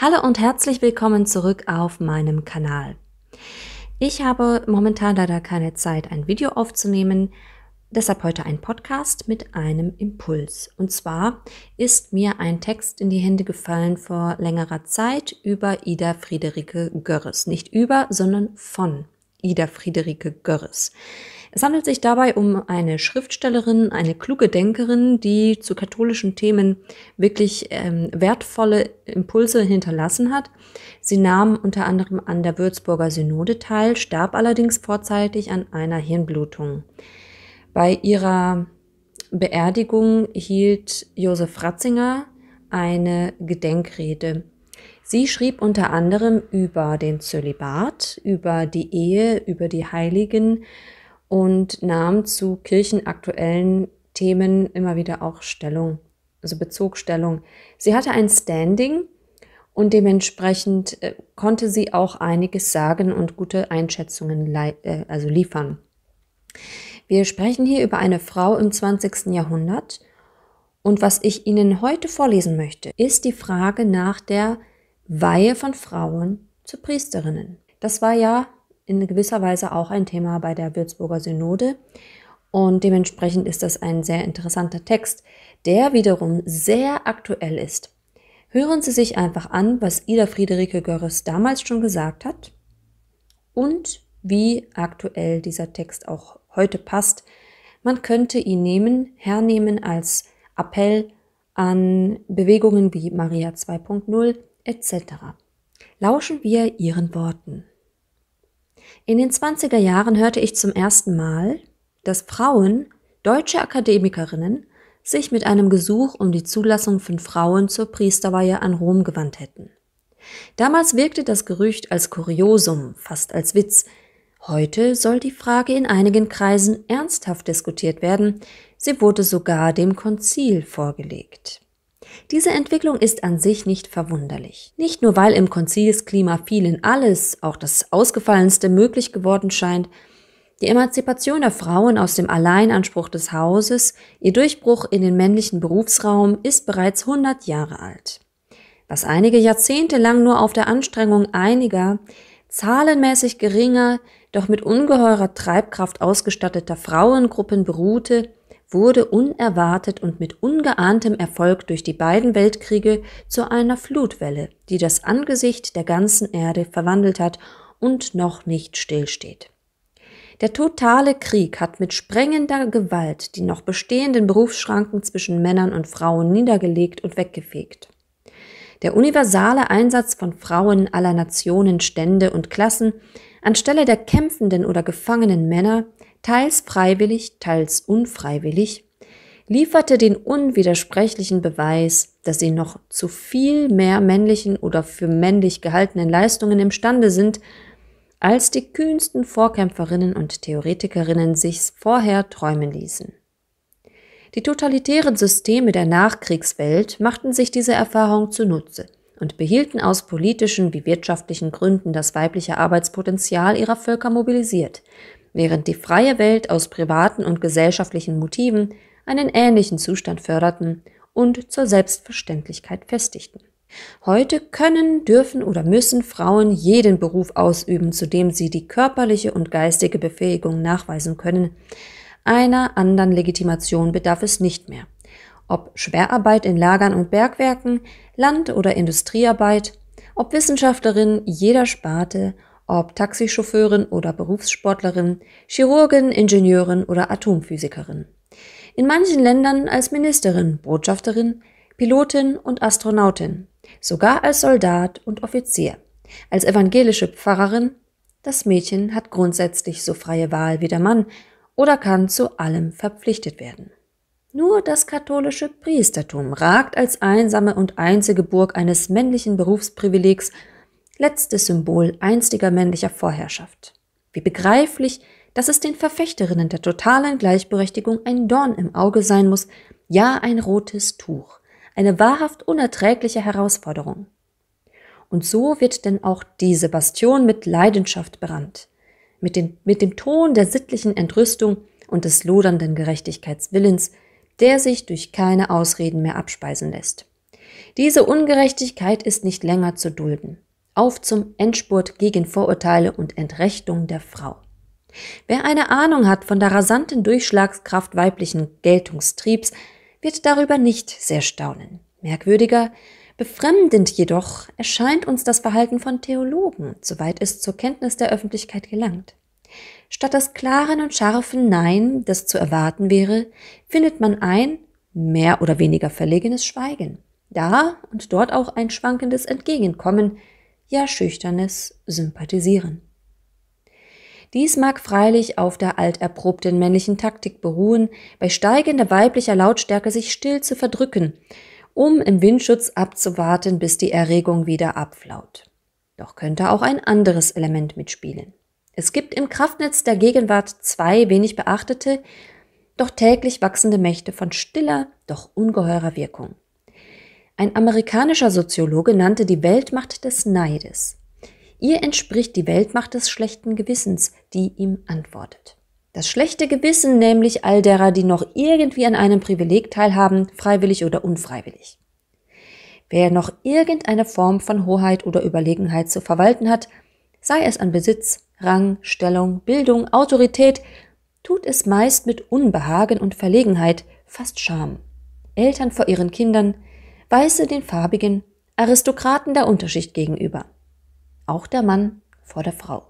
Hallo und herzlich willkommen zurück auf meinem Kanal. Ich habe momentan leider keine Zeit, ein Video aufzunehmen, deshalb heute ein Podcast mit einem Impuls. Und zwar ist mir ein Text in die Hände gefallen vor längerer Zeit über Ida Friederike Görres. Nicht über, sondern von Ida Friederike Görres. Es handelt sich dabei um eine Schriftstellerin, eine kluge Denkerin, die zu katholischen Themen wirklich ähm, wertvolle Impulse hinterlassen hat. Sie nahm unter anderem an der Würzburger Synode teil, starb allerdings vorzeitig an einer Hirnblutung. Bei ihrer Beerdigung hielt Josef Ratzinger eine Gedenkrede. Sie schrieb unter anderem über den Zölibat, über die Ehe, über die Heiligen, und nahm zu kirchenaktuellen Themen immer wieder auch Stellung, also bezog Stellung. Sie hatte ein Standing und dementsprechend äh, konnte sie auch einiges sagen und gute Einschätzungen äh, also liefern. Wir sprechen hier über eine Frau im 20. Jahrhundert und was ich Ihnen heute vorlesen möchte, ist die Frage nach der Weihe von Frauen zu Priesterinnen. Das war ja in gewisser Weise auch ein Thema bei der Würzburger Synode. Und dementsprechend ist das ein sehr interessanter Text, der wiederum sehr aktuell ist. Hören Sie sich einfach an, was Ida Friederike Görres damals schon gesagt hat und wie aktuell dieser Text auch heute passt. Man könnte ihn nehmen, hernehmen als Appell an Bewegungen wie Maria 2.0 etc. Lauschen wir ihren Worten. In den 20er Jahren hörte ich zum ersten Mal, dass Frauen, deutsche Akademikerinnen, sich mit einem Gesuch um die Zulassung von Frauen zur Priesterweihe an Rom gewandt hätten. Damals wirkte das Gerücht als Kuriosum, fast als Witz. Heute soll die Frage in einigen Kreisen ernsthaft diskutiert werden. Sie wurde sogar dem Konzil vorgelegt. Diese Entwicklung ist an sich nicht verwunderlich. Nicht nur, weil im Konzilsklima vielen alles, auch das Ausgefallenste, möglich geworden scheint, die Emanzipation der Frauen aus dem Alleinanspruch des Hauses, ihr Durchbruch in den männlichen Berufsraum ist bereits 100 Jahre alt. Was einige Jahrzehnte lang nur auf der Anstrengung einiger, zahlenmäßig geringer, doch mit ungeheurer Treibkraft ausgestatteter Frauengruppen beruhte, wurde unerwartet und mit ungeahntem Erfolg durch die beiden Weltkriege zu einer Flutwelle, die das Angesicht der ganzen Erde verwandelt hat und noch nicht stillsteht. Der totale Krieg hat mit sprengender Gewalt die noch bestehenden Berufsschranken zwischen Männern und Frauen niedergelegt und weggefegt. Der universale Einsatz von Frauen aller Nationen, Stände und Klassen anstelle der kämpfenden oder gefangenen Männer teils freiwillig, teils unfreiwillig, lieferte den unwidersprechlichen Beweis, dass sie noch zu viel mehr männlichen oder für männlich gehaltenen Leistungen imstande sind, als die kühnsten Vorkämpferinnen und Theoretikerinnen sich's vorher träumen ließen. Die totalitären Systeme der Nachkriegswelt machten sich diese Erfahrung zunutze und behielten aus politischen wie wirtschaftlichen Gründen das weibliche Arbeitspotenzial ihrer Völker mobilisiert, während die freie Welt aus privaten und gesellschaftlichen Motiven einen ähnlichen Zustand förderten und zur Selbstverständlichkeit festigten. Heute können, dürfen oder müssen Frauen jeden Beruf ausüben, zu dem sie die körperliche und geistige Befähigung nachweisen können. Einer anderen Legitimation bedarf es nicht mehr. Ob Schwerarbeit in Lagern und Bergwerken, Land- oder Industriearbeit, ob Wissenschaftlerin jeder Sparte, ob Taxichauffeurin oder Berufssportlerin, Chirurgin, Ingenieurin oder Atomphysikerin. In manchen Ländern als Ministerin, Botschafterin, Pilotin und Astronautin, sogar als Soldat und Offizier, als evangelische Pfarrerin. Das Mädchen hat grundsätzlich so freie Wahl wie der Mann oder kann zu allem verpflichtet werden. Nur das katholische Priestertum ragt als einsame und einzige Burg eines männlichen Berufsprivilegs letztes Symbol einstiger männlicher Vorherrschaft. Wie begreiflich, dass es den Verfechterinnen der totalen Gleichberechtigung ein Dorn im Auge sein muss, ja ein rotes Tuch, eine wahrhaft unerträgliche Herausforderung. Und so wird denn auch diese Bastion mit Leidenschaft berannt, mit dem, mit dem Ton der sittlichen Entrüstung und des lodernden Gerechtigkeitswillens, der sich durch keine Ausreden mehr abspeisen lässt. Diese Ungerechtigkeit ist nicht länger zu dulden. Auf zum Endspurt gegen Vorurteile und Entrechtung der Frau. Wer eine Ahnung hat von der rasanten Durchschlagskraft weiblichen Geltungstriebs, wird darüber nicht sehr staunen. Merkwürdiger, befremdend jedoch erscheint uns das Verhalten von Theologen, soweit es zur Kenntnis der Öffentlichkeit gelangt. Statt des klaren und scharfen Nein, das zu erwarten wäre, findet man ein, mehr oder weniger verlegenes Schweigen. Da und dort auch ein schwankendes Entgegenkommen, ja schüchternes Sympathisieren. Dies mag freilich auf der alterprobten männlichen Taktik beruhen, bei steigender weiblicher Lautstärke sich still zu verdrücken, um im Windschutz abzuwarten, bis die Erregung wieder abflaut. Doch könnte auch ein anderes Element mitspielen. Es gibt im Kraftnetz der Gegenwart zwei wenig beachtete, doch täglich wachsende Mächte von stiller, doch ungeheurer Wirkung. Ein amerikanischer Soziologe nannte die Weltmacht des Neides. Ihr entspricht die Weltmacht des schlechten Gewissens, die ihm antwortet. Das schlechte Gewissen nämlich all derer, die noch irgendwie an einem Privileg teilhaben, freiwillig oder unfreiwillig. Wer noch irgendeine Form von Hoheit oder Überlegenheit zu verwalten hat, sei es an Besitz, Rang, Stellung, Bildung, Autorität, tut es meist mit Unbehagen und Verlegenheit, fast Scham. Eltern vor ihren Kindern, Weiße den Farbigen, Aristokraten der Unterschicht gegenüber auch der Mann vor der Frau.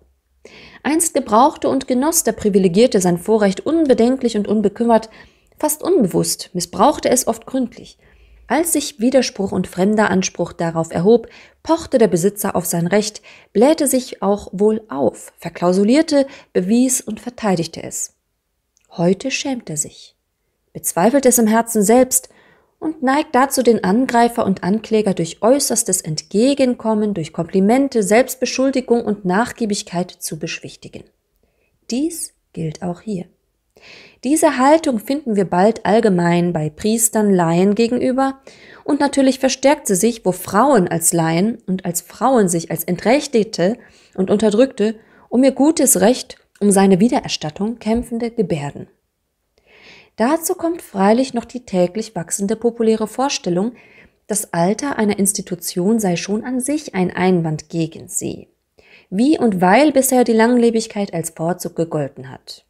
Einst gebrauchte und genoss der Privilegierte sein Vorrecht unbedenklich und unbekümmert, fast unbewusst, missbrauchte es oft gründlich. Als sich Widerspruch und fremder Anspruch darauf erhob, pochte der Besitzer auf sein Recht, blähte sich auch wohl auf, verklausulierte, bewies und verteidigte es. Heute schämt er sich, bezweifelt es im Herzen selbst und neigt dazu, den Angreifer und Ankläger durch äußerstes Entgegenkommen, durch Komplimente, Selbstbeschuldigung und Nachgiebigkeit zu beschwichtigen. Dies gilt auch hier. Diese Haltung finden wir bald allgemein bei Priestern Laien gegenüber und natürlich verstärkt sie sich, wo Frauen als Laien und als Frauen sich als Entrechtete und Unterdrückte um ihr gutes Recht, um seine Wiedererstattung kämpfende gebärden. Dazu kommt freilich noch die täglich wachsende populäre Vorstellung, das Alter einer Institution sei schon an sich ein Einwand gegen sie. Wie und weil bisher die Langlebigkeit als Vorzug gegolten hat.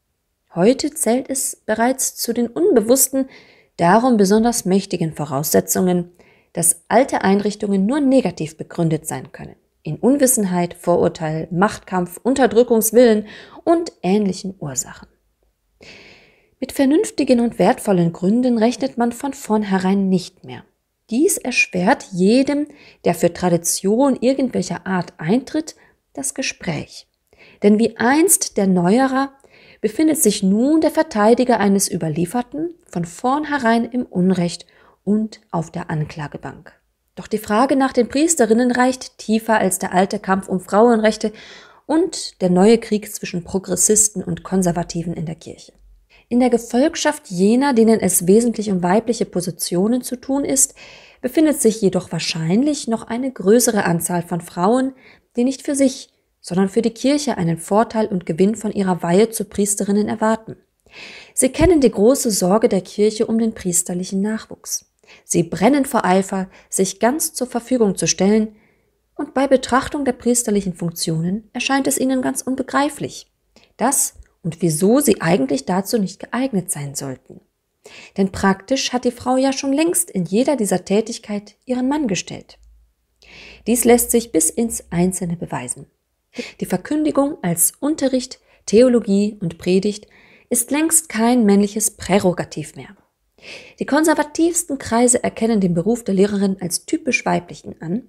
Heute zählt es bereits zu den unbewussten, darum besonders mächtigen Voraussetzungen, dass alte Einrichtungen nur negativ begründet sein können. In Unwissenheit, Vorurteil, Machtkampf, Unterdrückungswillen und ähnlichen Ursachen. Mit vernünftigen und wertvollen Gründen rechnet man von vornherein nicht mehr. Dies erschwert jedem, der für Tradition irgendwelcher Art eintritt, das Gespräch. Denn wie einst der Neuerer befindet sich nun der Verteidiger eines Überlieferten von vornherein im Unrecht und auf der Anklagebank. Doch die Frage nach den Priesterinnen reicht tiefer als der alte Kampf um Frauenrechte und der neue Krieg zwischen Progressisten und Konservativen in der Kirche. In der Gefolgschaft jener, denen es wesentlich um weibliche Positionen zu tun ist, befindet sich jedoch wahrscheinlich noch eine größere Anzahl von Frauen, die nicht für sich, sondern für die Kirche einen Vorteil und Gewinn von ihrer Weihe zu Priesterinnen erwarten. Sie kennen die große Sorge der Kirche um den priesterlichen Nachwuchs. Sie brennen vor Eifer, sich ganz zur Verfügung zu stellen, und bei Betrachtung der priesterlichen Funktionen erscheint es ihnen ganz unbegreiflich, dass und wieso sie eigentlich dazu nicht geeignet sein sollten. Denn praktisch hat die Frau ja schon längst in jeder dieser Tätigkeit ihren Mann gestellt. Dies lässt sich bis ins Einzelne beweisen. Die Verkündigung als Unterricht, Theologie und Predigt ist längst kein männliches Prärogativ mehr. Die konservativsten Kreise erkennen den Beruf der Lehrerin als typisch weiblichen an,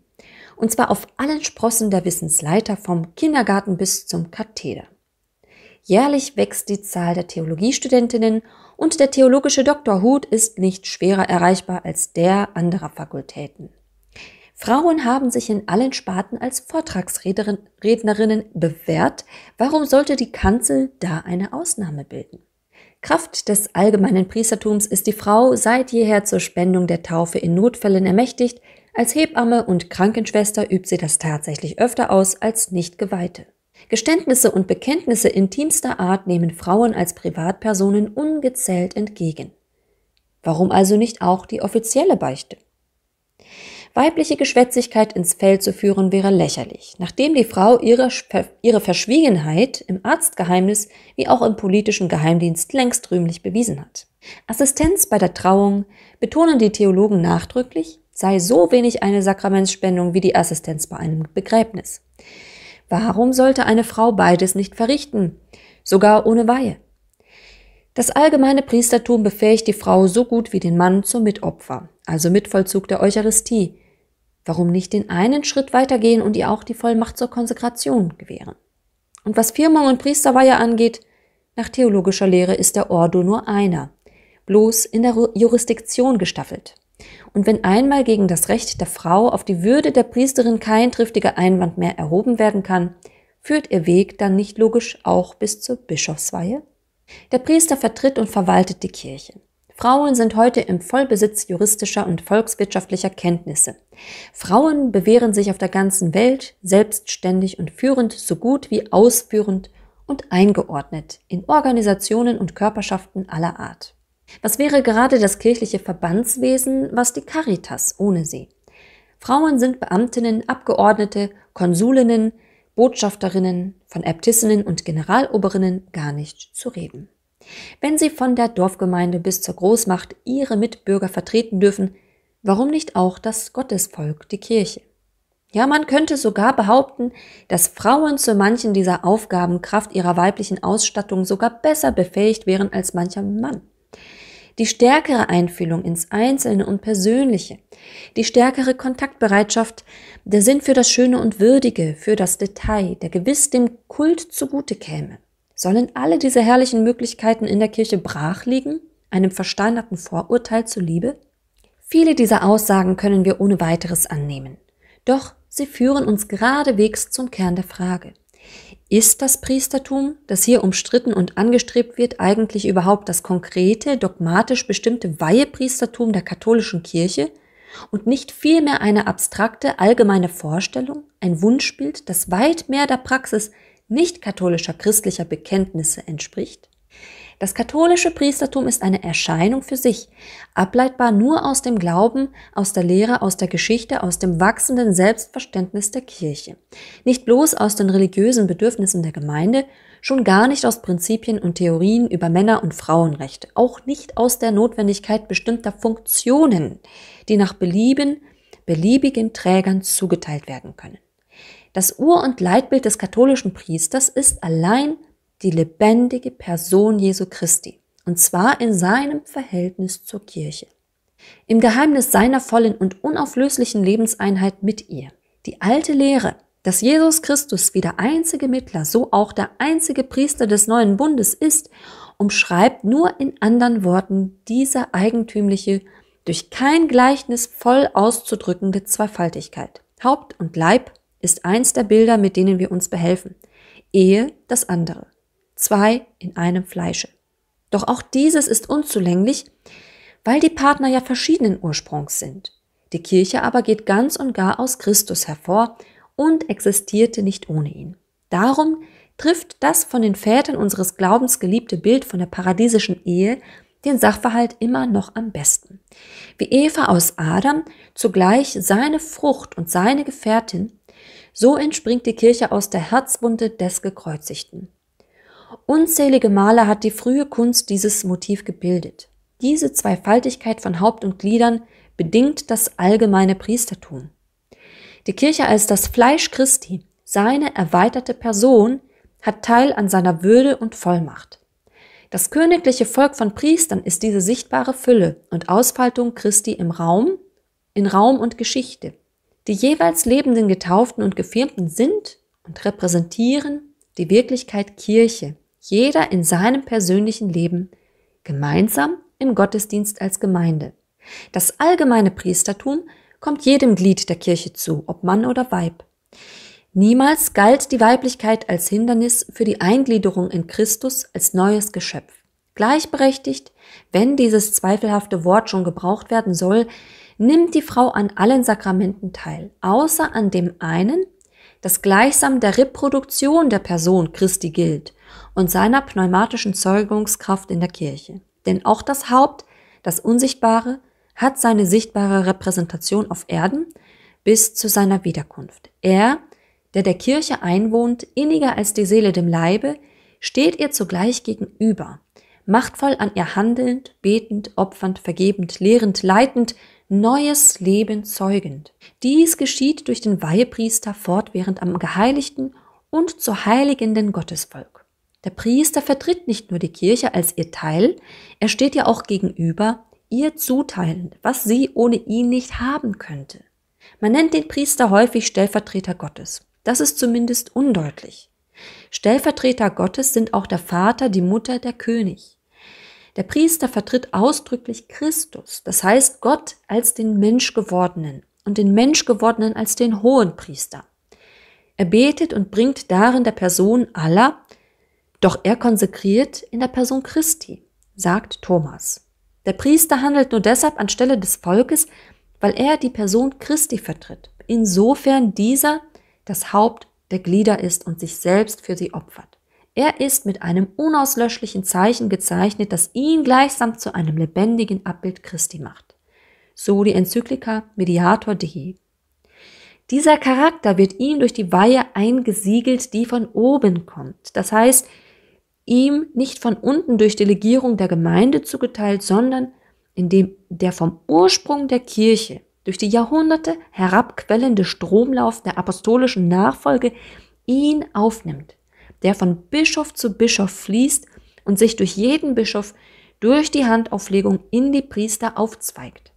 und zwar auf allen Sprossen der Wissensleiter vom Kindergarten bis zum Katheder. Jährlich wächst die Zahl der Theologiestudentinnen und der theologische Doktorhut ist nicht schwerer erreichbar als der anderer Fakultäten. Frauen haben sich in allen Sparten als Vortragsrednerinnen bewährt. Warum sollte die Kanzel da eine Ausnahme bilden? Kraft des allgemeinen Priestertums ist die Frau seit jeher zur Spendung der Taufe in Notfällen ermächtigt. Als Hebamme und Krankenschwester übt sie das tatsächlich öfter aus als nicht Geweihte. Geständnisse und Bekenntnisse intimster Art nehmen Frauen als Privatpersonen ungezählt entgegen. Warum also nicht auch die offizielle Beichte? Weibliche Geschwätzigkeit ins Feld zu führen wäre lächerlich, nachdem die Frau ihre, ihre Verschwiegenheit im Arztgeheimnis wie auch im politischen Geheimdienst längst rühmlich bewiesen hat. Assistenz bei der Trauung, betonen die Theologen nachdrücklich, sei so wenig eine Sakramentsspendung wie die Assistenz bei einem Begräbnis. Warum sollte eine Frau beides nicht verrichten, sogar ohne Weihe? Das allgemeine Priestertum befähigt die Frau so gut wie den Mann zum Mitopfer, also Mitvollzug der Eucharistie. Warum nicht den einen Schritt weitergehen und ihr auch die Vollmacht zur Konsekration gewähren? Und was Firmung und Priesterweihe angeht, nach theologischer Lehre ist der Ordo nur einer, bloß in der Jurisdiktion gestaffelt. Und wenn einmal gegen das Recht der Frau auf die Würde der Priesterin kein triftiger Einwand mehr erhoben werden kann, führt ihr Weg dann nicht logisch auch bis zur Bischofsweihe? Der Priester vertritt und verwaltet die Kirche. Frauen sind heute im Vollbesitz juristischer und volkswirtschaftlicher Kenntnisse. Frauen bewähren sich auf der ganzen Welt selbstständig und führend so gut wie ausführend und eingeordnet in Organisationen und Körperschaften aller Art. Was wäre gerade das kirchliche Verbandswesen, was die Caritas ohne sie? Frauen sind Beamtinnen, Abgeordnete, Konsulinnen, Botschafterinnen, von Äbtissinnen und Generaloberinnen gar nicht zu reden. Wenn sie von der Dorfgemeinde bis zur Großmacht ihre Mitbürger vertreten dürfen, warum nicht auch das Gottesvolk, die Kirche? Ja, man könnte sogar behaupten, dass Frauen zu manchen dieser Aufgaben Kraft ihrer weiblichen Ausstattung sogar besser befähigt wären als mancher Mann die stärkere Einfühlung ins Einzelne und Persönliche, die stärkere Kontaktbereitschaft, der Sinn für das Schöne und Würdige, für das Detail, der gewiss dem Kult zugute käme. Sollen alle diese herrlichen Möglichkeiten in der Kirche brach liegen, einem versteinerten Vorurteil zuliebe? Viele dieser Aussagen können wir ohne weiteres annehmen. Doch sie führen uns geradewegs zum Kern der Frage. Ist das Priestertum, das hier umstritten und angestrebt wird, eigentlich überhaupt das konkrete, dogmatisch bestimmte Weihepriestertum der katholischen Kirche und nicht vielmehr eine abstrakte, allgemeine Vorstellung, ein Wunschbild, das weit mehr der Praxis nicht katholischer christlicher Bekenntnisse entspricht? Das katholische Priestertum ist eine Erscheinung für sich, ableitbar nur aus dem Glauben, aus der Lehre, aus der Geschichte, aus dem wachsenden Selbstverständnis der Kirche. Nicht bloß aus den religiösen Bedürfnissen der Gemeinde, schon gar nicht aus Prinzipien und Theorien über Männer- und Frauenrechte, auch nicht aus der Notwendigkeit bestimmter Funktionen, die nach Belieben beliebigen Trägern zugeteilt werden können. Das Ur- und Leitbild des katholischen Priesters ist allein die lebendige Person Jesu Christi, und zwar in seinem Verhältnis zur Kirche. Im Geheimnis seiner vollen und unauflöslichen Lebenseinheit mit ihr. Die alte Lehre, dass Jesus Christus wie der einzige Mittler, so auch der einzige Priester des neuen Bundes ist, umschreibt nur in anderen Worten diese eigentümliche, durch kein Gleichnis voll auszudrückende Zweifaltigkeit. Haupt und Leib ist eins der Bilder, mit denen wir uns behelfen. Ehe das andere zwei in einem Fleische. Doch auch dieses ist unzulänglich, weil die Partner ja verschiedenen Ursprungs sind. Die Kirche aber geht ganz und gar aus Christus hervor und existierte nicht ohne ihn. Darum trifft das von den Vätern unseres Glaubens geliebte Bild von der paradiesischen Ehe den Sachverhalt immer noch am besten. Wie Eva aus Adam zugleich seine Frucht und seine Gefährtin, so entspringt die Kirche aus der Herzwunde des Gekreuzigten. Unzählige Male hat die frühe Kunst dieses Motiv gebildet. Diese Zweifaltigkeit von Haupt und Gliedern bedingt das allgemeine Priestertum. Die Kirche als das Fleisch Christi, seine erweiterte Person, hat Teil an seiner Würde und Vollmacht. Das königliche Volk von Priestern ist diese sichtbare Fülle und Ausfaltung Christi im Raum, in Raum und Geschichte. Die jeweils lebenden Getauften und Gefirmten sind und repräsentieren die Wirklichkeit Kirche, jeder in seinem persönlichen Leben, gemeinsam im Gottesdienst als Gemeinde. Das allgemeine Priestertum kommt jedem Glied der Kirche zu, ob Mann oder Weib. Niemals galt die Weiblichkeit als Hindernis für die Eingliederung in Christus als neues Geschöpf. Gleichberechtigt, wenn dieses zweifelhafte Wort schon gebraucht werden soll, nimmt die Frau an allen Sakramenten teil, außer an dem einen, das gleichsam der Reproduktion der Person Christi gilt und seiner pneumatischen Zeugungskraft in der Kirche. Denn auch das Haupt, das Unsichtbare, hat seine sichtbare Repräsentation auf Erden bis zu seiner Wiederkunft. Er, der der Kirche einwohnt, inniger als die Seele dem Leibe, steht ihr zugleich gegenüber, machtvoll an ihr handelnd, betend, opfernd, vergebend, lehrend, leitend, neues Leben zeugend. Dies geschieht durch den Weihepriester fortwährend am geheiligten und zu heiligenden Gottesvolk. Der Priester vertritt nicht nur die Kirche als ihr Teil, er steht ja auch gegenüber, ihr zuteilend, was sie ohne ihn nicht haben könnte. Man nennt den Priester häufig Stellvertreter Gottes. Das ist zumindest undeutlich. Stellvertreter Gottes sind auch der Vater, die Mutter, der König. Der Priester vertritt ausdrücklich Christus, das heißt Gott als den Menschgewordenen und den Menschgewordenen als den hohen Priester. Er betet und bringt darin der Person aller, doch er konsekriert in der Person Christi, sagt Thomas. Der Priester handelt nur deshalb anstelle des Volkes, weil er die Person Christi vertritt, insofern dieser das Haupt der Glieder ist und sich selbst für sie opfert. Er ist mit einem unauslöschlichen Zeichen gezeichnet, das ihn gleichsam zu einem lebendigen Abbild Christi macht. So die Enzyklika Mediator Dei. Dieser Charakter wird ihm durch die Weihe eingesiegelt, die von oben kommt. Das heißt, ihm nicht von unten durch Delegierung der Gemeinde zugeteilt, sondern indem der vom Ursprung der Kirche durch die Jahrhunderte herabquellende Stromlauf der apostolischen Nachfolge ihn aufnimmt, der von Bischof zu Bischof fließt und sich durch jeden Bischof durch die Handauflegung in die Priester aufzweigt.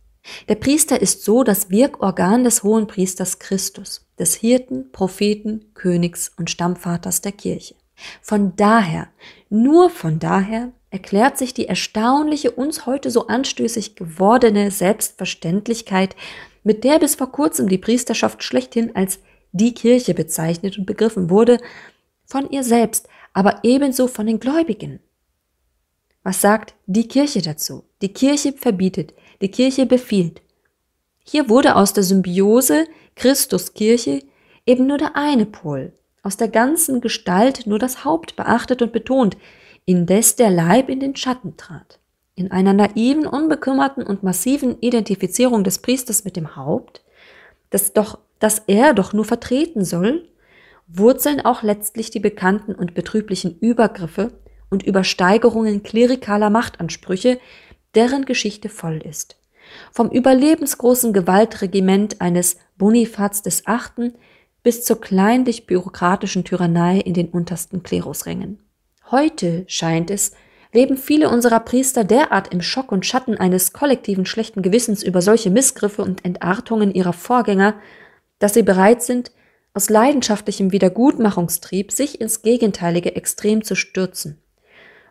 Der Priester ist so das Wirkorgan des hohen Priesters Christus, des Hirten, Propheten, Königs und Stammvaters der Kirche. Von daher, nur von daher, erklärt sich die erstaunliche, uns heute so anstößig gewordene Selbstverständlichkeit, mit der bis vor kurzem die Priesterschaft schlechthin als die Kirche bezeichnet und begriffen wurde, von ihr selbst, aber ebenso von den Gläubigen. Was sagt die Kirche dazu? Die Kirche verbietet, die Kirche befiehlt. Hier wurde aus der Symbiose Christuskirche eben nur der eine Pol, aus der ganzen Gestalt nur das Haupt beachtet und betont, indes der Leib in den Schatten trat. In einer naiven, unbekümmerten und massiven Identifizierung des Priesters mit dem Haupt, das doch, das er doch nur vertreten soll, wurzeln auch letztlich die bekannten und betrüblichen Übergriffe und Übersteigerungen klerikaler Machtansprüche, deren Geschichte voll ist. Vom überlebensgroßen Gewaltregiment eines Bonifats des Achten bis zur kleinlich bürokratischen Tyrannei in den untersten Klerusrängen. Heute scheint es, leben viele unserer Priester derart im Schock und Schatten eines kollektiven schlechten Gewissens über solche Missgriffe und Entartungen ihrer Vorgänger, dass sie bereit sind, aus leidenschaftlichem Wiedergutmachungstrieb sich ins gegenteilige Extrem zu stürzen.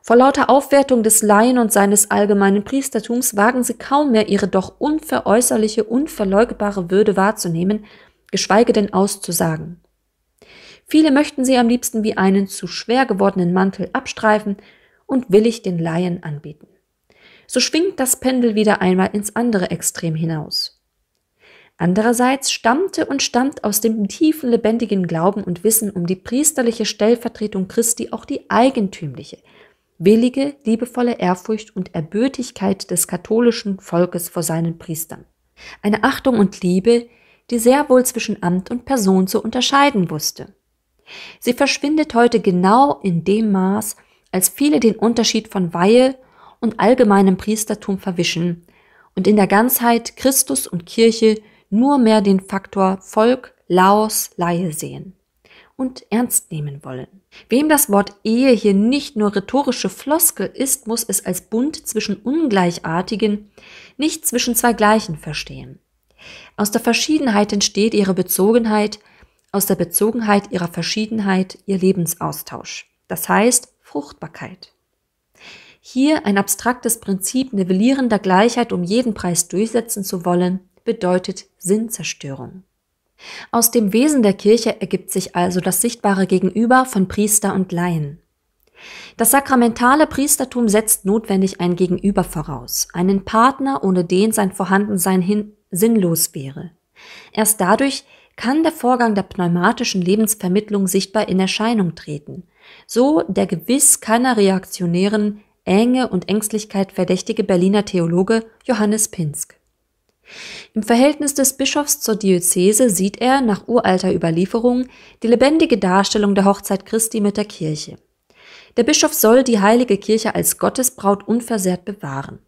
Vor lauter Aufwertung des Laien und seines allgemeinen Priestertums wagen sie kaum mehr ihre doch unveräußerliche, unverleugbare Würde wahrzunehmen, geschweige denn auszusagen. Viele möchten sie am liebsten wie einen zu schwer gewordenen Mantel abstreifen und willig den Laien anbieten. So schwingt das Pendel wieder einmal ins andere Extrem hinaus. Andererseits stammte und stammt aus dem tiefen lebendigen Glauben und Wissen um die priesterliche Stellvertretung Christi auch die eigentümliche, willige, liebevolle Ehrfurcht und Erbötigkeit des katholischen Volkes vor seinen Priestern. Eine Achtung und Liebe, die sehr wohl zwischen Amt und Person zu unterscheiden wusste. Sie verschwindet heute genau in dem Maß, als viele den Unterschied von Weihe und allgemeinem Priestertum verwischen und in der Ganzheit Christus und Kirche nur mehr den Faktor Volk, Laos, Laie sehen und ernst nehmen wollen. Wem das Wort Ehe hier nicht nur rhetorische Floskel ist, muss es als Bund zwischen Ungleichartigen, nicht zwischen zwei Gleichen verstehen. Aus der Verschiedenheit entsteht ihre Bezogenheit, aus der Bezogenheit ihrer Verschiedenheit ihr Lebensaustausch, das heißt Fruchtbarkeit. Hier ein abstraktes Prinzip nivellierender Gleichheit um jeden Preis durchsetzen zu wollen, bedeutet Sinnzerstörung. Aus dem Wesen der Kirche ergibt sich also das sichtbare Gegenüber von Priester und Laien. Das sakramentale Priestertum setzt notwendig ein Gegenüber voraus, einen Partner, ohne den sein Vorhandensein sinnlos wäre. Erst dadurch kann der Vorgang der pneumatischen Lebensvermittlung sichtbar in Erscheinung treten. So der gewiss keiner reaktionären Enge und Ängstlichkeit verdächtige Berliner Theologe Johannes Pinsk. Im Verhältnis des Bischofs zur Diözese sieht er nach uralter Überlieferung die lebendige Darstellung der Hochzeit Christi mit der Kirche. Der Bischof soll die heilige Kirche als Gottesbraut unversehrt bewahren.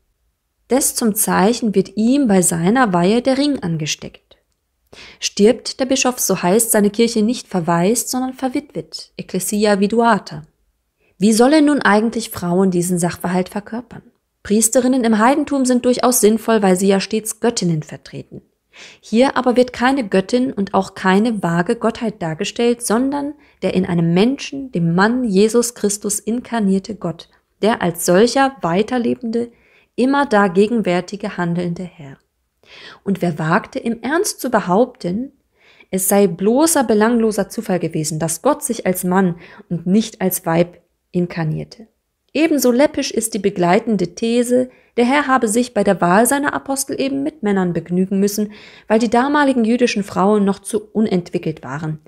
Des zum Zeichen wird ihm bei seiner Weihe der Ring angesteckt. Stirbt der Bischof, so heißt seine Kirche nicht verwaist, sondern verwitwet, ecclesia viduata. Wie sollen nun eigentlich Frauen diesen Sachverhalt verkörpern? Priesterinnen im Heidentum sind durchaus sinnvoll, weil sie ja stets Göttinnen vertreten. Hier aber wird keine Göttin und auch keine vage Gottheit dargestellt, sondern der in einem Menschen, dem Mann Jesus Christus inkarnierte Gott, der als solcher weiterlebende, immer da gegenwärtige handelnde Herr. Und wer wagte im Ernst zu behaupten, es sei bloßer belangloser Zufall gewesen, dass Gott sich als Mann und nicht als Weib inkarnierte. Ebenso läppisch ist die begleitende These, der Herr habe sich bei der Wahl seiner Apostel eben mit Männern begnügen müssen, weil die damaligen jüdischen Frauen noch zu unentwickelt waren.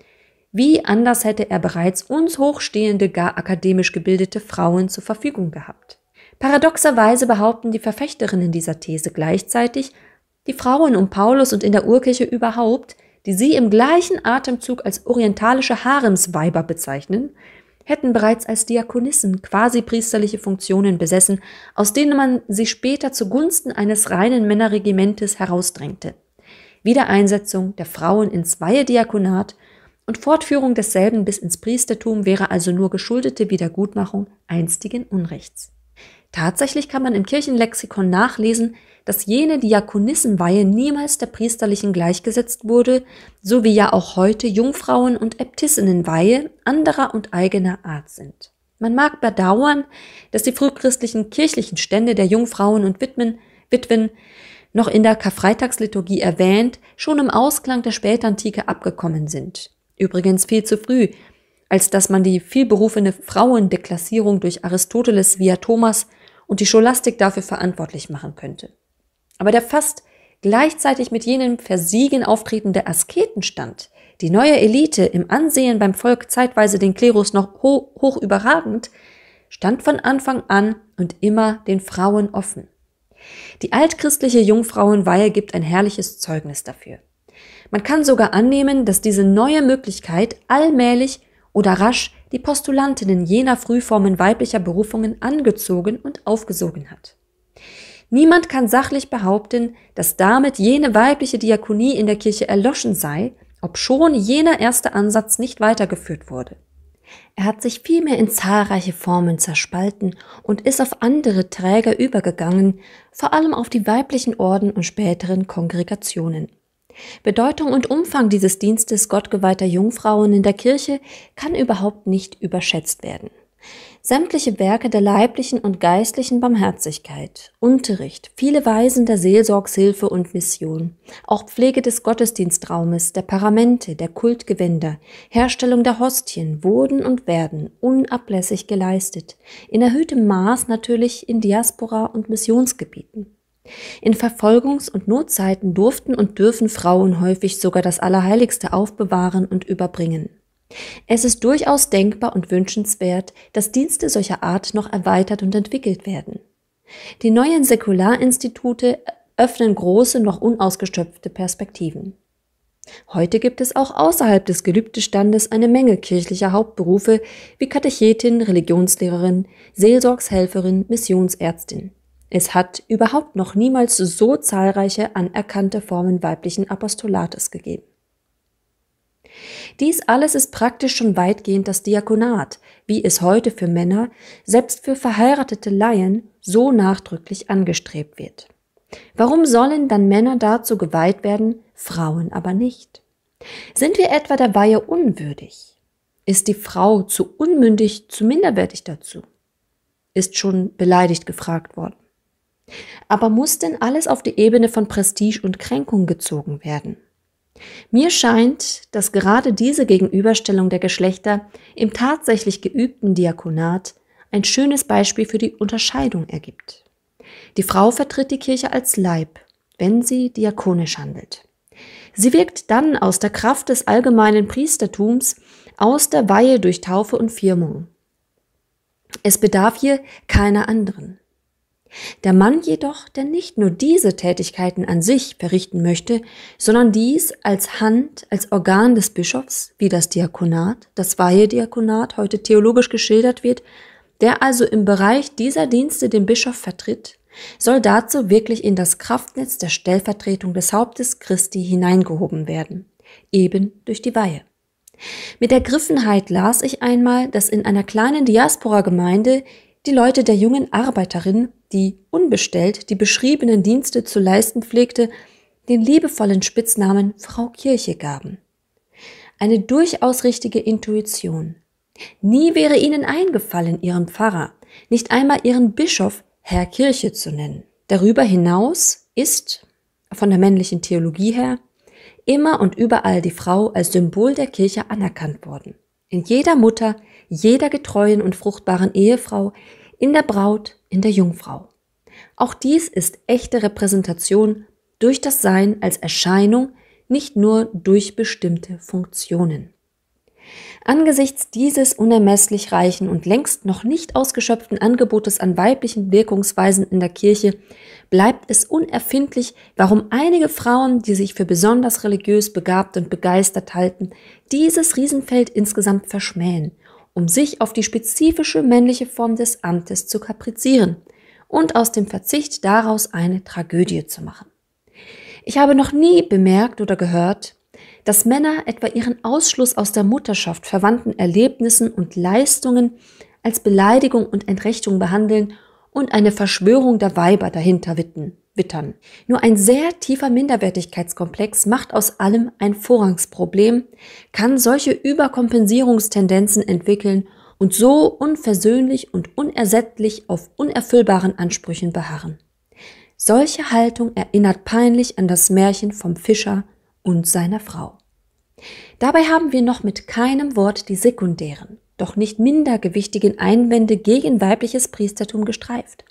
Wie anders hätte er bereits uns hochstehende, gar akademisch gebildete Frauen zur Verfügung gehabt. Paradoxerweise behaupten die Verfechterinnen dieser These gleichzeitig, die Frauen um Paulus und in der Urkirche überhaupt, die sie im gleichen Atemzug als orientalische Haremsweiber bezeichnen, hätten bereits als Diakonissen quasi priesterliche Funktionen besessen, aus denen man sie später zugunsten eines reinen Männerregimentes herausdrängte. Wiedereinsetzung der Frauen ins Weihediakonat und Fortführung desselben bis ins Priestertum wäre also nur geschuldete Wiedergutmachung einstigen Unrechts. Tatsächlich kann man im Kirchenlexikon nachlesen, dass jene Diakonissenweihe niemals der priesterlichen gleichgesetzt wurde, so wie ja auch heute Jungfrauen- und Äbtissinnenweihe anderer und eigener Art sind. Man mag bedauern, dass die frühchristlichen kirchlichen Stände der Jungfrauen und Witwen, Witwen noch in der Karfreitagsliturgie erwähnt, schon im Ausklang der Spätantike abgekommen sind. Übrigens viel zu früh, als dass man die vielberufene Frauendeklassierung durch Aristoteles via Thomas und die Scholastik dafür verantwortlich machen könnte. Aber der fast gleichzeitig mit jenem Versiegen auftretende Asketenstand, die neue Elite im Ansehen beim Volk zeitweise den Klerus noch ho hoch überragend, stand von Anfang an und immer den Frauen offen. Die altchristliche Jungfrauenweihe gibt ein herrliches Zeugnis dafür. Man kann sogar annehmen, dass diese neue Möglichkeit allmählich oder rasch die Postulantinnen jener Frühformen weiblicher Berufungen angezogen und aufgesogen hat. Niemand kann sachlich behaupten, dass damit jene weibliche Diakonie in der Kirche erloschen sei, obschon jener erste Ansatz nicht weitergeführt wurde. Er hat sich vielmehr in zahlreiche Formen zerspalten und ist auf andere Träger übergegangen, vor allem auf die weiblichen Orden und späteren Kongregationen. Bedeutung und Umfang dieses Dienstes gottgeweihter Jungfrauen in der Kirche kann überhaupt nicht überschätzt werden. Sämtliche Werke der leiblichen und geistlichen Barmherzigkeit, Unterricht, viele Weisen der Seelsorgshilfe und Mission, auch Pflege des Gottesdienstraumes, der Paramente, der Kultgewänder, Herstellung der Hostien wurden und werden unablässig geleistet, in erhöhtem Maß natürlich in Diaspora und Missionsgebieten. In Verfolgungs- und Notzeiten durften und dürfen Frauen häufig sogar das Allerheiligste aufbewahren und überbringen. Es ist durchaus denkbar und wünschenswert, dass Dienste solcher Art noch erweitert und entwickelt werden. Die neuen Säkularinstitute öffnen große, noch unausgeschöpfte Perspektiven. Heute gibt es auch außerhalb des Gelübdestandes eine Menge kirchlicher Hauptberufe wie Katechetin, Religionslehrerin, Seelsorgshelferin, Missionsärztin. Es hat überhaupt noch niemals so zahlreiche anerkannte Formen weiblichen Apostolates gegeben. Dies alles ist praktisch schon weitgehend das Diakonat, wie es heute für Männer, selbst für verheiratete Laien, so nachdrücklich angestrebt wird. Warum sollen dann Männer dazu geweiht werden, Frauen aber nicht? Sind wir etwa der Weihe unwürdig? Ist die Frau zu unmündig, zu minderwertig dazu? Ist schon beleidigt gefragt worden. Aber muss denn alles auf die Ebene von Prestige und Kränkung gezogen werden? Mir scheint, dass gerade diese Gegenüberstellung der Geschlechter im tatsächlich geübten Diakonat ein schönes Beispiel für die Unterscheidung ergibt. Die Frau vertritt die Kirche als Leib, wenn sie diakonisch handelt. Sie wirkt dann aus der Kraft des allgemeinen Priestertums, aus der Weihe durch Taufe und Firmung. Es bedarf hier keiner anderen. Der Mann jedoch, der nicht nur diese Tätigkeiten an sich verrichten möchte, sondern dies als Hand, als Organ des Bischofs, wie das Diakonat, das Weihediakonat heute theologisch geschildert wird, der also im Bereich dieser Dienste den Bischof vertritt, soll dazu wirklich in das Kraftnetz der Stellvertretung des Hauptes Christi hineingehoben werden, eben durch die Weihe. Mit Ergriffenheit las ich einmal, dass in einer kleinen Diaspora-Gemeinde die Leute der jungen Arbeiterin, die unbestellt die beschriebenen Dienste zu leisten pflegte, den liebevollen Spitznamen Frau Kirche gaben. Eine durchaus richtige Intuition. Nie wäre ihnen eingefallen, ihren Pfarrer, nicht einmal ihren Bischof Herr Kirche zu nennen. Darüber hinaus ist, von der männlichen Theologie her, immer und überall die Frau als Symbol der Kirche anerkannt worden. In jeder Mutter, jeder getreuen und fruchtbaren Ehefrau, in der Braut, in der Jungfrau. Auch dies ist echte Repräsentation durch das Sein als Erscheinung, nicht nur durch bestimmte Funktionen. Angesichts dieses unermesslich reichen und längst noch nicht ausgeschöpften Angebotes an weiblichen Wirkungsweisen in der Kirche bleibt es unerfindlich, warum einige Frauen, die sich für besonders religiös begabt und begeistert halten, dieses Riesenfeld insgesamt verschmähen, um sich auf die spezifische männliche Form des Amtes zu kaprizieren und aus dem Verzicht daraus eine Tragödie zu machen. Ich habe noch nie bemerkt oder gehört, dass Männer etwa ihren Ausschluss aus der Mutterschaft verwandten Erlebnissen und Leistungen als Beleidigung und Entrechtung behandeln und eine Verschwörung der Weiber dahinter wittern. Nur ein sehr tiefer Minderwertigkeitskomplex macht aus allem ein Vorrangsproblem, kann solche Überkompensierungstendenzen entwickeln und so unversöhnlich und unersättlich auf unerfüllbaren Ansprüchen beharren. Solche Haltung erinnert peinlich an das Märchen vom Fischer und seiner Frau. Dabei haben wir noch mit keinem Wort die sekundären, doch nicht minder gewichtigen Einwände gegen weibliches Priestertum gestreift.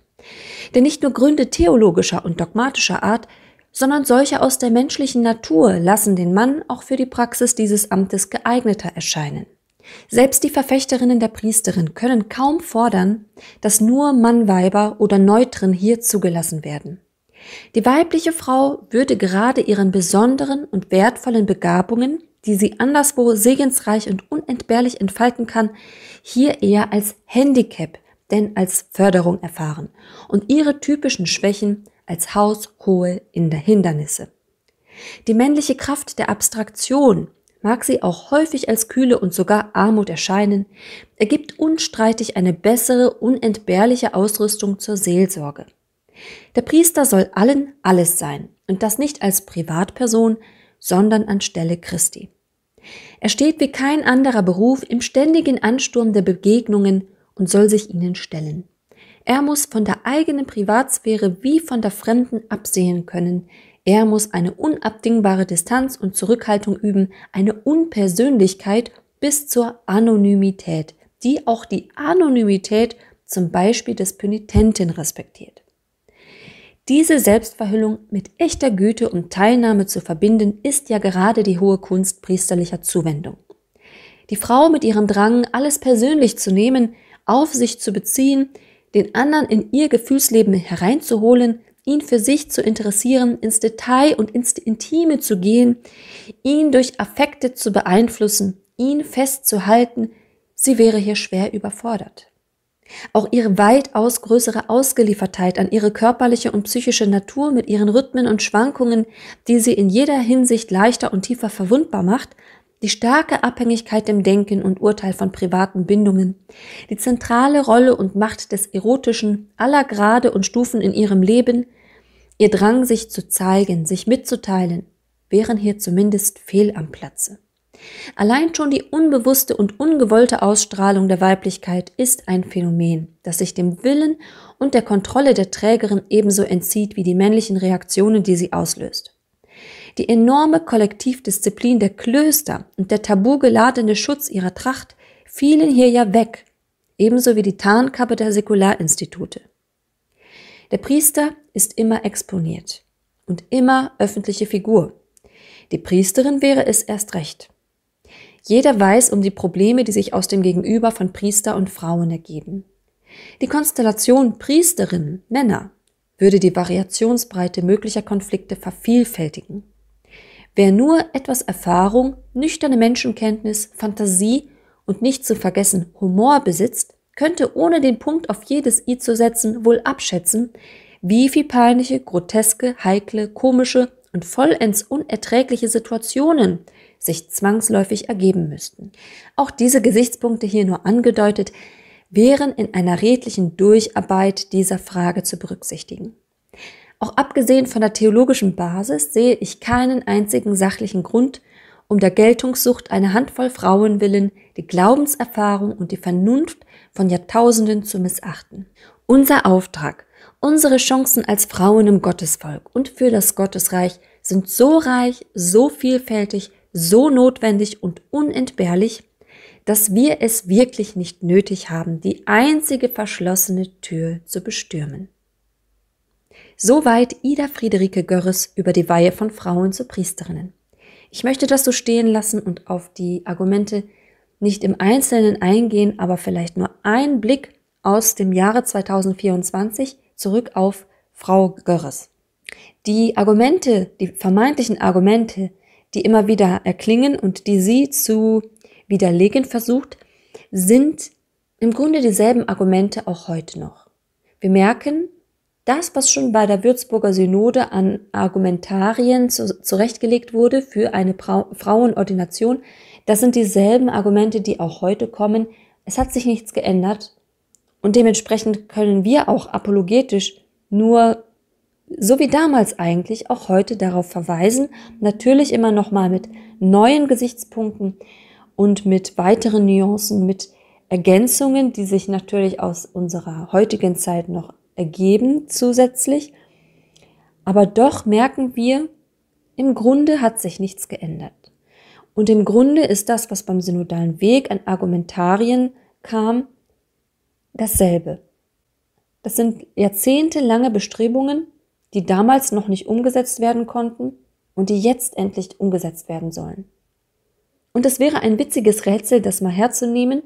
Denn nicht nur Gründe theologischer und dogmatischer Art, sondern solche aus der menschlichen Natur lassen den Mann auch für die Praxis dieses Amtes geeigneter erscheinen. Selbst die Verfechterinnen der Priesterin können kaum fordern, dass nur Mannweiber oder Neutren hier zugelassen werden. Die weibliche Frau würde gerade ihren besonderen und wertvollen Begabungen die sie anderswo segensreich und unentbehrlich entfalten kann, hier eher als Handicap denn als Förderung erfahren und ihre typischen Schwächen als haushohe Hindernisse. Die männliche Kraft der Abstraktion mag sie auch häufig als Kühle und sogar Armut erscheinen, ergibt unstreitig eine bessere, unentbehrliche Ausrüstung zur Seelsorge. Der Priester soll allen alles sein und das nicht als Privatperson, sondern anstelle Christi. Er steht wie kein anderer Beruf im ständigen Ansturm der Begegnungen und soll sich ihnen stellen. Er muss von der eigenen Privatsphäre wie von der fremden absehen können. Er muss eine unabdingbare Distanz und Zurückhaltung üben, eine Unpersönlichkeit bis zur Anonymität, die auch die Anonymität zum Beispiel des Pönitenten respektiert. Diese Selbstverhüllung mit echter Güte und Teilnahme zu verbinden, ist ja gerade die hohe Kunst priesterlicher Zuwendung. Die Frau mit ihrem Drang, alles persönlich zu nehmen, auf sich zu beziehen, den anderen in ihr Gefühlsleben hereinzuholen, ihn für sich zu interessieren, ins Detail und ins Intime zu gehen, ihn durch Affekte zu beeinflussen, ihn festzuhalten, sie wäre hier schwer überfordert. Auch ihre weitaus größere Ausgeliefertheit an ihre körperliche und psychische Natur mit ihren Rhythmen und Schwankungen, die sie in jeder Hinsicht leichter und tiefer verwundbar macht, die starke Abhängigkeit im Denken und Urteil von privaten Bindungen, die zentrale Rolle und Macht des Erotischen aller Grade und Stufen in ihrem Leben, ihr Drang, sich zu zeigen, sich mitzuteilen, wären hier zumindest fehl am Platze. Allein schon die unbewusste und ungewollte Ausstrahlung der Weiblichkeit ist ein Phänomen, das sich dem Willen und der Kontrolle der Trägerin ebenso entzieht wie die männlichen Reaktionen, die sie auslöst. Die enorme Kollektivdisziplin der Klöster und der tabugeladene Schutz ihrer Tracht fielen hier ja weg, ebenso wie die Tarnkappe der Säkularinstitute. Der Priester ist immer exponiert und immer öffentliche Figur. Die Priesterin wäre es erst recht. Jeder weiß um die Probleme, die sich aus dem Gegenüber von Priester und Frauen ergeben. Die Konstellation Priesterinnen, Männer würde die Variationsbreite möglicher Konflikte vervielfältigen. Wer nur etwas Erfahrung, nüchterne Menschenkenntnis, Fantasie und nicht zu vergessen Humor besitzt, könnte ohne den Punkt auf jedes i zu setzen wohl abschätzen, wie viel peinliche, groteske, heikle, komische und vollends unerträgliche Situationen sich zwangsläufig ergeben müssten. Auch diese Gesichtspunkte hier nur angedeutet, wären in einer redlichen Durcharbeit dieser Frage zu berücksichtigen. Auch abgesehen von der theologischen Basis sehe ich keinen einzigen sachlichen Grund, um der Geltungssucht einer Handvoll Frauen willen die Glaubenserfahrung und die Vernunft von Jahrtausenden zu missachten. Unser Auftrag, unsere Chancen als Frauen im Gottesvolk und für das Gottesreich sind so reich, so vielfältig, so notwendig und unentbehrlich, dass wir es wirklich nicht nötig haben, die einzige verschlossene Tür zu bestürmen. Soweit Ida Friederike Görres über die Weihe von Frauen zu Priesterinnen. Ich möchte das so stehen lassen und auf die Argumente nicht im Einzelnen eingehen, aber vielleicht nur ein Blick aus dem Jahre 2024 zurück auf Frau Görres. Die Argumente, die vermeintlichen Argumente, die immer wieder erklingen und die sie zu widerlegen versucht, sind im Grunde dieselben Argumente auch heute noch. Wir merken, das, was schon bei der Würzburger Synode an Argumentarien zu, zurechtgelegt wurde für eine Pra Frauenordination, das sind dieselben Argumente, die auch heute kommen. Es hat sich nichts geändert und dementsprechend können wir auch apologetisch nur so wie damals eigentlich auch heute darauf verweisen, natürlich immer noch mal mit neuen Gesichtspunkten und mit weiteren Nuancen, mit Ergänzungen, die sich natürlich aus unserer heutigen Zeit noch ergeben zusätzlich. Aber doch merken wir, im Grunde hat sich nichts geändert. Und im Grunde ist das, was beim synodalen Weg an Argumentarien kam, dasselbe. Das sind jahrzehntelange Bestrebungen, die damals noch nicht umgesetzt werden konnten und die jetzt endlich umgesetzt werden sollen. Und es wäre ein witziges Rätsel, das mal herzunehmen,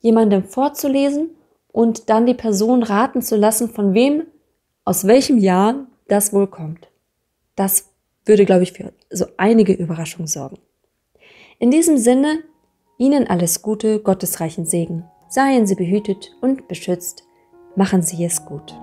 jemandem vorzulesen und dann die Person raten zu lassen, von wem, aus welchem Jahr das wohl kommt. Das würde, glaube ich, für so einige Überraschungen sorgen. In diesem Sinne, Ihnen alles Gute, gottesreichen Segen. Seien Sie behütet und beschützt. Machen Sie es gut.